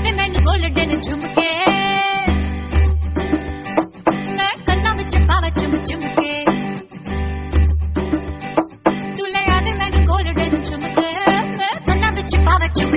ਦੇ ਮੈਨੂੰ ਗੋਲਡਨ ਝੁਮਕੇ ਮੈਂ ਕੰਨਾਂ ਵਿੱਚ ਪਾਵਾ ਚੁੰਮ ਚੁੰਮ ਕੇ ਤੂੰ ਲੈ ਆ ਦੇ ਮੈਨੂੰ ਗੋਲਡਨ ਝੁਮਕੇ ਮੈਂ ਕੰਨਾਂ ਵਿੱਚ ਪਾਵਾ ਚੁੰਮ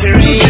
victory.